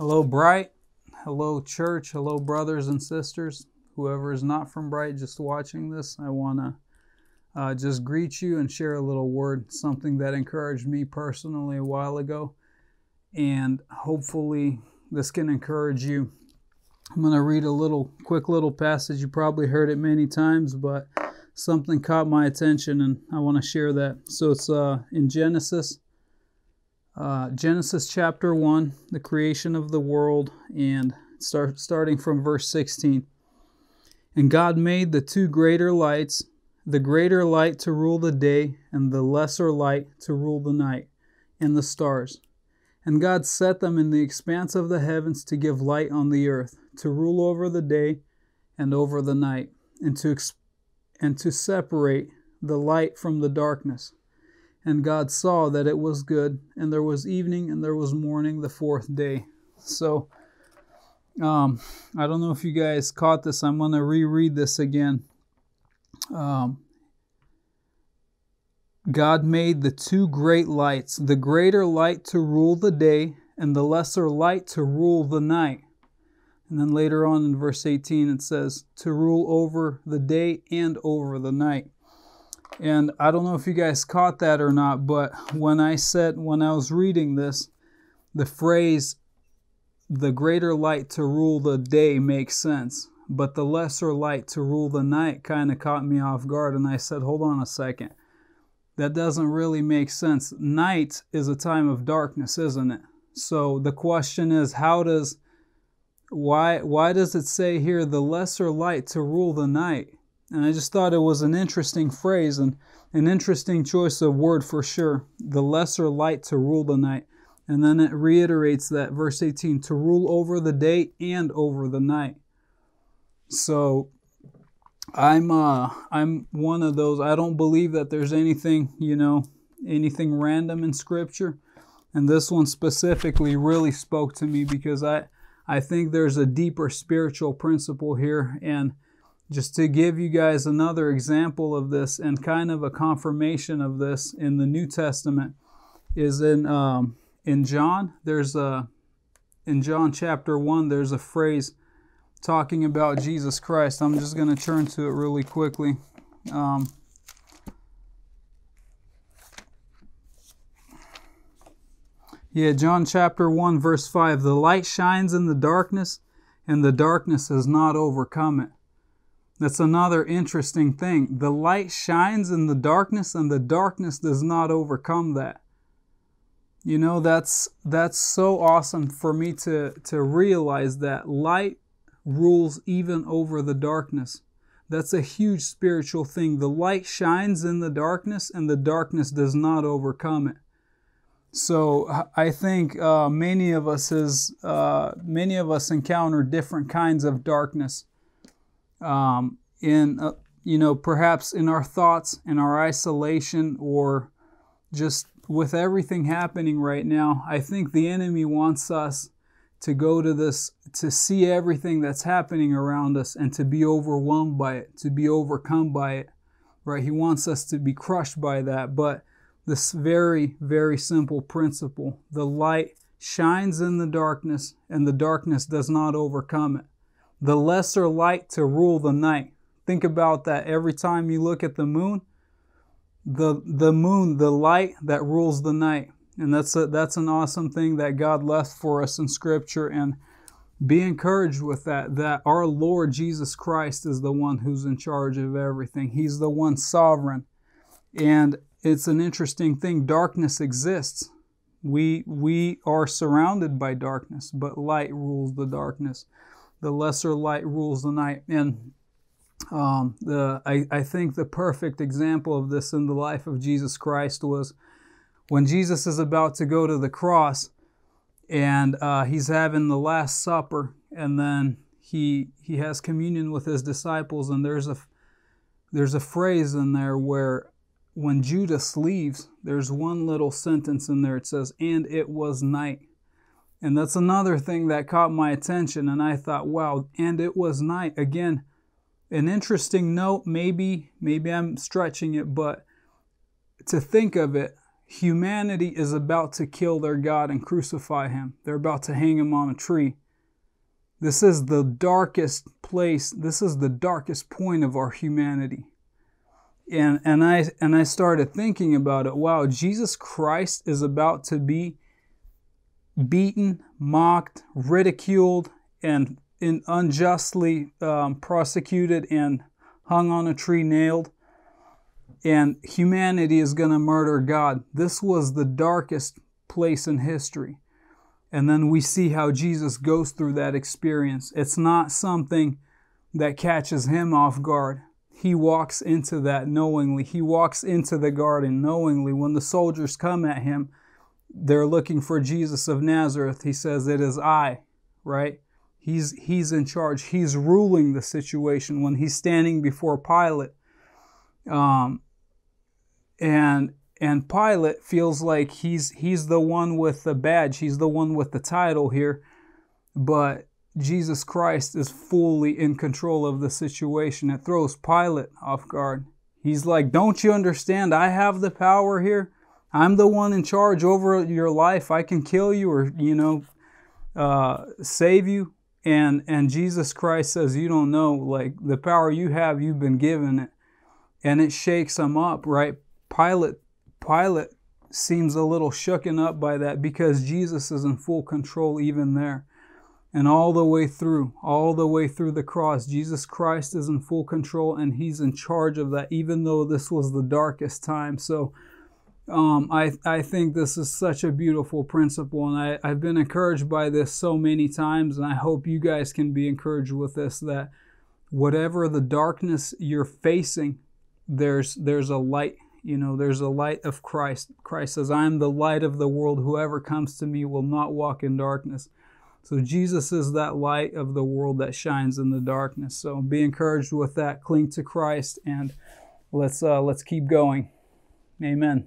Hello, Bryte. Hello, church. Hello, brothers and sisters. Whoever is not from Bryte, just watching this, I want to uh, just greet you and share a little word, something that encouraged me personally a while ago. And hopefully, this can encourage you. I'm going to read a little quick little passage. You probably heard it many times, but something caught my attention and I want to share that. So it's uh, in Genesis uh, Genesis chapter 1, the creation of the world, and start, starting from verse 16. And God made the two greater lights, the greater light to rule the day, and the lesser light to rule the night, and the stars. And God set them in the expanse of the heavens to give light on the earth, to rule over the day and over the night, and to, and to separate the light from the darkness. And God saw that it was good, and there was evening and there was morning the fourth day. So, um, I don't know if you guys caught this. I'm going to reread this again. Um, God made the two great lights, the greater light to rule the day, and the lesser light to rule the night. And then later on in verse 18, it says, to rule over the day and over the night. And I don't know if you guys caught that or not, but when I said, when I was reading this, the phrase, the greater light to rule the day makes sense, but the lesser light to rule the night kind of caught me off guard. And I said, hold on a second. That doesn't really make sense. Night is a time of darkness, isn't it? So the question is, how does, why, why does it say here the lesser light to rule the night? And I just thought it was an interesting phrase and an interesting choice of word for sure. The lesser light to rule the night. And then it reiterates that, verse 18, to rule over the day and over the night. So I'm uh I'm one of those I don't believe that there's anything, you know, anything random in scripture. And this one specifically really spoke to me because I I think there's a deeper spiritual principle here and just to give you guys another example of this and kind of a confirmation of this in the New Testament is in um, in John. There's a in John chapter one. There's a phrase talking about Jesus Christ. I'm just going to turn to it really quickly. Um, yeah, John chapter 1, verse 5. The light shines in the darkness, and the darkness has not overcome it. That's another interesting thing. The light shines in the darkness and the darkness does not overcome that. You know, that's that's so awesome for me to to realize that light rules even over the darkness. That's a huge spiritual thing. The light shines in the darkness and the darkness does not overcome it. So I think uh, many of us is uh, many of us encounter different kinds of darkness um, in uh, you know perhaps in our thoughts in our isolation or just with everything happening right now i think the enemy wants us to go to this to see everything that's happening around us and to be overwhelmed by it to be overcome by it right? He wants us to be crushed by that. But this very very simple principle the light shines in the darkness and the darkness does not overcome it the lesser light to rule the night. Think about that every time you look at the moon. The, the moon, the light that rules the night. And that's, a, that's an awesome thing that God left for us in Scripture. And be encouraged with that, that our Lord Jesus Christ is the one who's in charge of everything. He's the one sovereign. And it's an interesting thing. Darkness exists. We, we are surrounded by darkness, but light rules the darkness the lesser light rules the night. And um, the I, I think the perfect example of this in the life of Jesus Christ was when Jesus is about to go to the cross and uh, he's having the Last Supper, and then he he has communion with his disciples, and there's a there's a phrase in there where when Judas leaves, there's one little sentence in there. It says, "And it was night." And that's another thing that caught my attention. And I thought, wow, and it was night. Again, an interesting note, maybe, maybe I'm stretching it, but to think of it, humanity is about to kill their God and crucify him. They're about to hang him on a tree. This is the darkest place. This is the darkest point of our humanity. And, and I and I started thinking about it. Wow, Jesus Christ is about to be beaten, mocked, ridiculed, and unjustly um, prosecuted and hung on a tree, nailed and humanity is going to murder God. This was the darkest place in history. And then we see how Jesus goes through that experience. It's not something that catches him off guard. He walks into that knowingly. He walks into the garden knowingly. When the soldiers come at him, they're looking for Jesus of Nazareth. He says, It is I, right? He's, he's in charge. He's ruling the situation. When he's standing before Pilate, um, and and Pilate feels like he's he's the one with the badge, he's the one with the title here, but Jesus Christ is fully in control of the situation. It throws Pilate off guard. He's like, "Don't you understand? I have the power here. I'm the one in charge over your life. I can kill you or you know, uh, save you." And and Jesus Christ says, "You don't know. Like the power you have, you've been given it." And it shakes him up, right? Pilate, Pilate seems a little shooken up by that because Jesus is in full control even there. And all the way through, all the way through the cross, Jesus Christ is in full control and he's in charge of that, even though this was the darkest time. So um, I, I think this is such a beautiful principle, and I, I've been encouraged by this so many times, and I hope you guys can be encouraged with this that whatever the darkness you're facing, there's there's a light you know, there's a light of Christ. Christ says, I am the light of the world. Whoever comes to me will not walk in darkness. So Jesus is that light of the world that shines in the darkness. So be encouraged with that. Cling to Christ and let's uh, let's keep going. Amen.